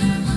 you.